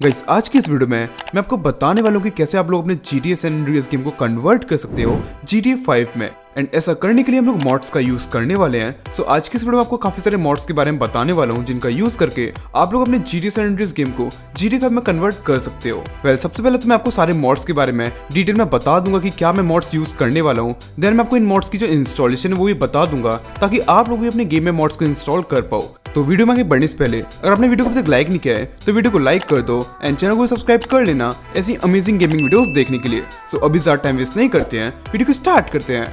Guys आज की इस वीडियो में मैं आपको बताने वाला हूँ कि कैसे आप लोग अपने जी टी एस गेम को कन्वर्ट कर सकते हो जी टी फाइव में। एंड ऐसा करने के लिए हम लोग मॉड्स का यूज़ करने वाले हैं। सो so, आज की इस वीडियो में आपको काफ़ी सारे मॉड्स के बारे में बताने वाला हूँ जिनका यूज़ करके आप लोग अपने जी टी एस गेम को जी टी में कन्वर्ट कर सकते हो। वेल well, सबसे पहले तो मैं आपको सारे मॉड्स के बारे में डिटेल में बता दूँगा कि क्या मैं मॉड्स यूज़ करने वाला हूँ। देन मैं आपको इन मॉड्स की जो इंस्टॉलेशन है वो भी बता दूँगा ताकि आप लोग भी अपने गेम में मॉड्स को इंस्टॉल कर पाओ। तो वीडियो में बढ़ने से पहले, अगर आपने वीडियो को अभी तक लाइक नहीं किया है तो वीडियो को लाइक कर दो एंड चैनल को सब्सक्राइब कर लेना ऐसी अमेजिंग गेमिंग वीडियोस देखने के लिए। सो अभी ज़्यादा टाइम वेस्ट नहीं करते हैं, वीडियो को स्टार्ट करते हैं।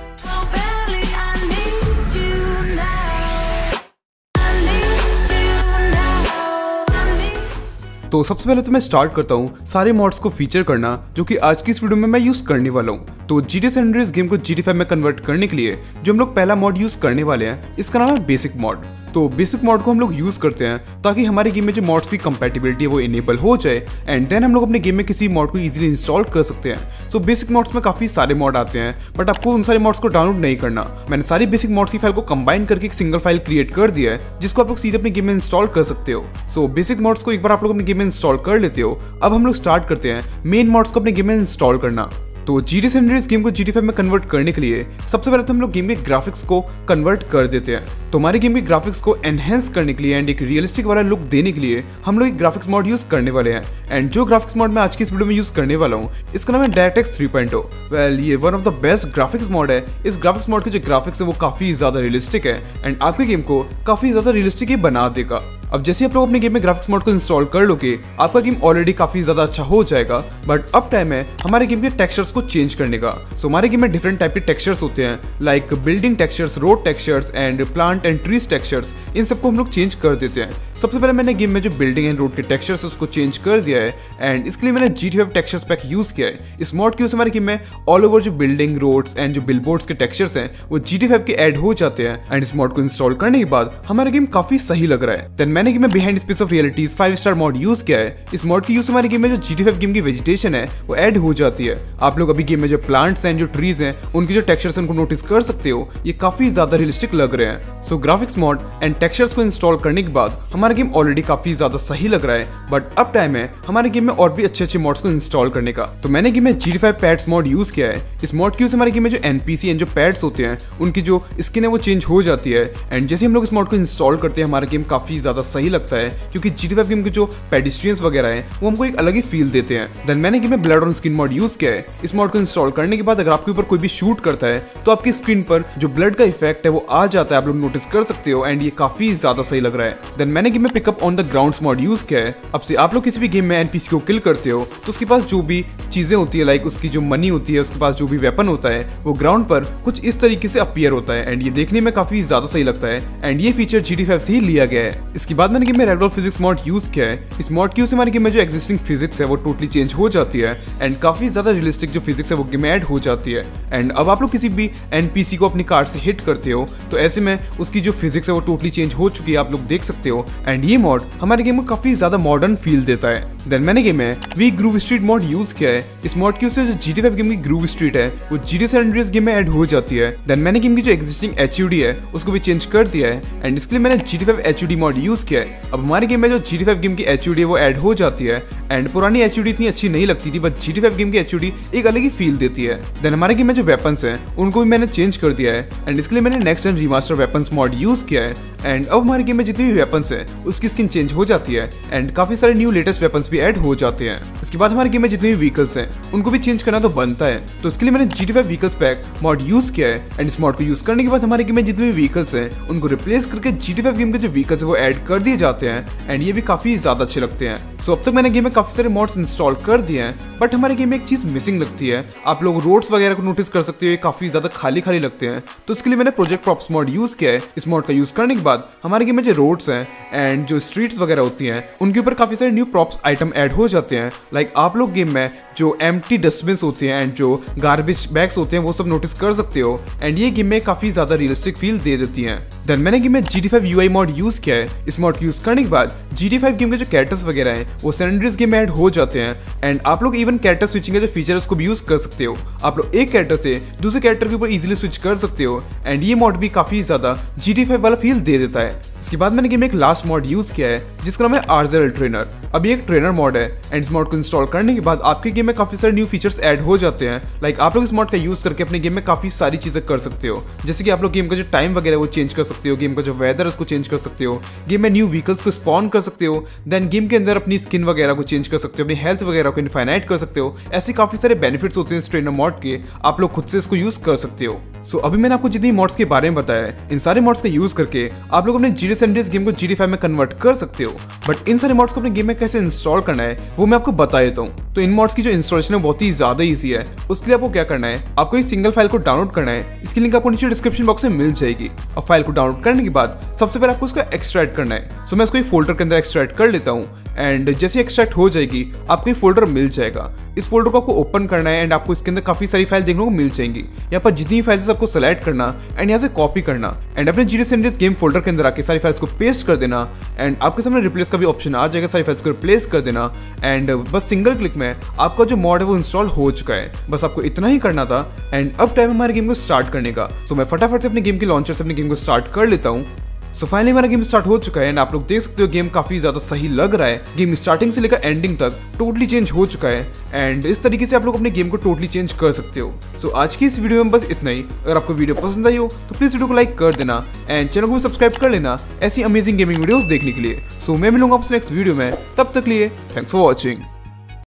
तो सबसे पहले तो मैं स्टार्ट करता हूँ सारे मॉड्स को फीचर करना, जो कि आज की इस वीडियो में मैं यूज़ करने वाला हूँ। तो जी टी एस गेम को जी टी में कन्वर्ट करने के लिए, जो हम लोग पहला मॉड यूज़ करने वाले हैं, इसका नाम है बेसिक मॉड तो बेसिक मॉड को हम लोग यूज़ करते हैं ताकि हमारे गेम में जो मॉड्स की कंपेटिबिलिटी है वो इनेबल हो जाए एंड देन हम लोग अपने गेम में किसी मॉड को इजीली इंस्टॉल कर सकते हैं। सो बेसिक मॉड्स में काफ़ी सारे मॉड आते हैं बट आपको उन सारे मॉड्स को डाउनलोड नहीं करना। मैंने सारी बेसिक मॉड्स की फ़ाइल को कंबाइन करके एक सिंगल फ़ाइल क्रिएट कर दिया है, जिसको आप लोग सीधे अपने गेम में इंस्टॉल कर सकते हो। सो बेसिक मॉड्स को एक बार आप लोग अपने गेम में इंस्टॉल कर लेते हो। अब हम लोग स्टार्ट करते हैं मेन मॉड्स को अपने गेम में इंस्टॉल करना। तो जी डी इस गेम को जी टी में कन्वर्ट करने के लिए सबसे पहले तो हम लोग गेम के ग्राफिक्स को कन्वर्ट कर देते हैं। तो हमारे गेम के ग्राफिक्स को एनहेंस करने के लिए एंड एक रियलिस्टिक वाला लुक देने के लिए हम लोग एक ग्राफिक्स मॉड यूज़ करने वाले हैं। एंड जो ग्राफिक्स मॉड मैं आज की इस वीडियो में यूज़ करने वाला हूँ, इसका नाम है डायटेक्स 3.0 वेल ये one of the best graphics mod है। इस ग्राफिक्स मॉड के जो ग्राफिक्स है, वो काफ़ी ज़्यादा रियलिस्टिक है। एंड आपके गेम को काफ़ी ज़्यादा रियलिस्टिक ही बना देगा। अब जैसे आप लोग अपने गेम में ग्राफिक्स मोड को इंस्टॉल कर लोगे, आपका गेम ऑलरेडी काफ़ी ज़्यादा अच्छा हो जाएगा। बट अब टाइम है, हमारे गेम के टेक्सचर्स को चेंज करने का। सो हमारे गेम में डिफरेंट टाइप के टेक्सचर्स होते हैं like building textures road textures and plant and trees textures इन सबको हम लोग चेंज कर देते हैं। सबसे पहले मैंने गेम में जो बिल्डिंग एंड रोड के टेक्सचर्स उसको चेंज कर दिया है एंड इसके लिए मैंने G T textures pack use किया है। इस मॉड की हमारे गेम में ऑल ओवर जो बिल्डिंग रोड्स एंड जो बिलबोर्ड्स के टेक्सचर्स हैं, वो जी टी के ऐड हो जाते हैं एंड इस मॉड को इंस्टॉल करने के बाद हमारा गेम काफ़ी सही लग रहा है। देन मैंने गेम में behind space of realities five star mod use किया है। इस मॉड की यूज़ हमारे गेम में जो जी टी गेम की वेजिटेशन है, वो ऐड हो जाती है। आप लोग अभी गेम में जो प्लांट्स एंड जो ट्रीज हैं, उनकी जो टेक्सचर्स उनको नोटिस कर सकते हो। ये काफ़ी ज़्यादा रियलिस्टिक लग रहे हैं। So graphics mod and textures को इंस्टॉल करने के बाद हमारा गेम ऑलरेडी काफ़ी ज़्यादा सही लग रहा है। बट अब टाइम है हमारे गेम में और भी अच्छे अच्छे मॉड्स को इंस्टॉल करने का। तो मैंने गेम में G five pads mod use किया है। इस मॉड की हमारे गेम में जो एनपीसी एंड जो पैड्स होते हैं, उनकी जो स्किन है वो चेंज हो जाती है। एंड जैसे हम लोग इस मॉड को इंस्टॉल करते हैं, हमारा गेम काफ़ी ज़्यादा सही लगता है। क्योंकि जी गेम के जो पेडिस्ट्रियंस वगैरह हैं, वो हमको एक अलग ही फील देते हैं। देन मैंने गेम में blood on skin mod use किया है। इस मॉड को इंस्टॉल करने के बाद अगर आपके ऊपर कोई भी शूट करता है तो आपकी स्क्रीन पर जो ब्लड का इफ़ेक्ट है, वो आ जाता है। आप लोग नोटिस कर सकते हो एंड ये काफ़ी ज़्यादा सही लग रहा है। देन मैंने गेम में pickup on the ground mod use किया है। अब से आप लोग किसी भी गेम में एनपीसी को किल करते हो तो उसके पास जो भी चीज़ें होती है लाइक उसकी जो मनी होती है, उसके पास जो भी वेपन होता है, वो ग्राउंड पर कुछ इस तरीके से अपियर होता है। एंड ये देखने में काफ़ी ज़्यादा सही लगता है। एंड ये फीचर जी डी से ही लिया गया है। इसके बाद मैंने गेम में रेगुलर फिजिक्स मॉड यूज़ किया है। इस मॉड की यूज़ से हमारे गेम में जो एक्जिस्टिंग फिजिक्स है, वो टोटली चेंज हो जाती है। एंड काफ़ी ज़्यादा रियलिस्टिक जो फिजिक्स है, वो गेम ऐड हो जाती है। एंड अब आप लोग किसी भी एनपीसी को अपनी कार्ड से हिट करते हो तो ऐसे में उसकी जो फिजिक्स है, वो टोटली चेंज हो चुकी है, आप लोग देख सकते हो। एंड ये मॉड हमारे गेम को काफ़ी ज़्यादा मॉडर्न फील देता है। देन मैंने गेम में V groove street mod use किया है। इस मॉड की जो जी टी गेम की ग्रूव स्ट्रीट है, वो जी डी गेम में एड हो जाती है। देन मैंने गेम की जो एक्जिस्टिंग एच है, उसको भी चेंज कर दिया है। एंड इसके लिए मैंने G T five H mod use किया है। अब हमारे गेम में जो जी डी गेम की एच है, वो एड हो जाती है। एंड पुरानी HUD इतनी अच्छी नहीं लगती थी बट जी डी गेम की एच एक अलग ही फील देती है। देन हमारे गेम में जो वेपन्स हैं, उनको भी मैंने चेंज कर दिया है। एंड इसके लिए मैंने next and remaster weapons mod use किया है। एंड अब हमारे गेम में जितनी भी वेपन्स है, उसकी स्किन चेंज हो जाती है। एंड काफ़ी सारे न्यू लेटेस्ट वेपन्स भी ऐड हो जाते हैं। इसके बाद हमारे गेम में जितने भी व्हीकल्स हैं, उनको भी चेंज करना तो बनता है। तो इसके लिए मैंने G T vehicles pack mod use किया है एंड इस मॉड को यूज़ करने के बाद हमारे गेम में जितने भी व्हीकल्स हैं, उनको रिप्लेस करके जी टी गेम के जो व्हीकल्स है, वो ऐड कर दिए जाते हैं एंड ये भी काफ़ी ज़्यादा अच्छे लगते हैं। सो अब तक मैंने गेम में काफ़ी सारे मॉड्स इंस्टॉल कर दिए हैं बट हमारे गेम में एक चीज़ मिसिंग लगती है। आप लोग रोड्स वगैरह को नोटिस कर सकते हो, ये काफ़ी ज़्यादा खाली खाली लगते हैं। तो इसके लिए मैंने प्रोजेक्ट प्रॉप्स मॉड यूज़ किया है। इस मॉड का यूज़ करने के बाद हमारे गेम में जो रोड्स हैं एंड जो स्ट्रीट्स वगैरह होती हैं, उनके ऊपर काफ़ी सारे न्यू प्रॉप्स आइटम ऐड हो जाते हैं। लाइक like, आप लोग गेम में जो एम टी डस्टबिन होते हैं एंड जो गार्बेज बैग्स होते हैं, वो सब नोटिस कर सकते हो। एंड ये गेम में काफ़ी ज़्यादा रियलिस्टिक फील दे देती हैं। देन मैंने गेम में G D five U I mod use किया है। इस मॉड यूज़ करने के बाद जी डी फाइव गेम के जो कैरेक्टर्स वगैरह हैं, वो सैंड्रीज गेम में ऐड हो जाते हैं। एंड आप लोग इवन कैरेक्टर स्विचिंग के जो फीचर उसको भी यूज़ कर सकते हो। आप लोग एक कैरेक्टर से दूसरे कैरेक्टर के ऊपर इजीली स्विच कर सकते हो। एंड ये मॉड भी काफ़ी ज़्यादा जी डी फाइव वाला फील दे देता है। इसके बाद मैंने गेम में एक लास्ट मॉड यूज़ किया है, जिसका नाम है आर्जर ट्रेनर ये एक ट्रेनर मॉड है एंड इस मॉड को इंस्टॉल करने के बाद आपके गेम में काफ़ी सारे न्यू फीचर्स ऐड हो जाते हैं। लाइक आप लोग इस मॉड का यूज़ करके अपने गेम में काफ़ी सारी चीज़ें कर सकते हो। जैसे कि आप लोग गेम का जो टाइम वगैरह वो चेंज कर सकते हो। गेम का जो वेदर उसको चेंज कर सकते हो। गेम में न्यू व्हीकल्स को स्पॉन कर सकते हो। देन गेम के अंदर अपनी स्किन वगैरह को चेंज कर सकते हो। अपनी हेल्थ वगैरह को इनफाइनाइट कर सकते हो। ऐसे काफ़ी सारे बेनिफिट्स होते हैं इस ट्रेनर मॉड के। आप लोग खुद से इसको यूज़ कर सकते हो। सो so, अभी मैंने आपको जितनी मॉड्स के बारे में बताया इन सारे मॉड्स का यूज़ करके आप लोग अपने जी डी गेम को जी में कन्वर्ट कर सकते हो। बट इन सारे मॉड्स को अपने गेम में कैसे इंस्टॉल करना है, वो मैं आपको बता देता हूँ। तो इन मॉड्स की जो इंस्टॉलेशन है बहुत ही ज़्यादा ईजी है। उसके लिए आपको क्या करना है, आपको इस सिंगल फ़ाइल को डाउनलोड करना है। इसकी लिंक आपको नीचे डिस्क्रिप्शन बॉक्स में मिल जाएगी। और फ़ाइल को डाउनलोड करने के बाद, सबसे पहले आपको उसका एक्सट्रैक्ट करना है। सो मैं इसको फोल्डर के अंदर एक्सट्रैक्ट कर लेता हूँ। एंड जैसे एक्सट्रैक्ट हो जाएगी, आपको एक फोल्डर मिल जाएगा। इस फोल्डर को आपको ओपन करना है एंड आपको इसके अंदर काफ़ी सारी फ़ाइल देखने को मिल जाएँगी। यहाँ पर जितनी फाइल्स आपको सेलेक्ट करना एंड यहाँ से कॉपी करना एंड अपने जी डी गेम फोल्डर के अंदर आके सारी फाइल्स को पेस्ट कर देना एंड आपके सामने रिप्लेस का भी ऑप्शन आ जाएगा, सारी फाइल्स को रिप्लेस कर देना एंड बस सिंगल क्लिक में आपका जो मॉड है वो इंस्टॉल हो चुका है। बस आपको इतना ही करना था एंड अब टाइम हमारे गेम को स्टार्ट करने का। सो मैं फटाफट से अपने गेम के लॉन्चर से अपने गेम को स्टार्ट कर लेता हूँ। सो फाइनली मेरा गेम स्टार्ट हो चुका है एंड आप लोग देख सकते हो गेम काफ़ी ज़्यादा सही लग रहा है। गेम स्टार्टिंग से लेकर एंडिंग तक टोटली चेंज हो चुका है एंड इस तरीके से आप लोग अपने गेम को टोटली चेंज कर सकते हो। सो so, आज की इस वीडियो में बस इतना ही। अगर आपको वीडियो पसंद आई हो तो प्लीज़ वीडियो को लाइक कर देना एंड चैनल को सब्सक्राइब कर लेना ऐसी अमेजिंग गेमिंग वीडियोस देखने के लिए। सो so, मैं मिलूँगा आपसे नेक्स्ट वीडियो में। तब तक लिए थैंक्स फॉर वॉचिंग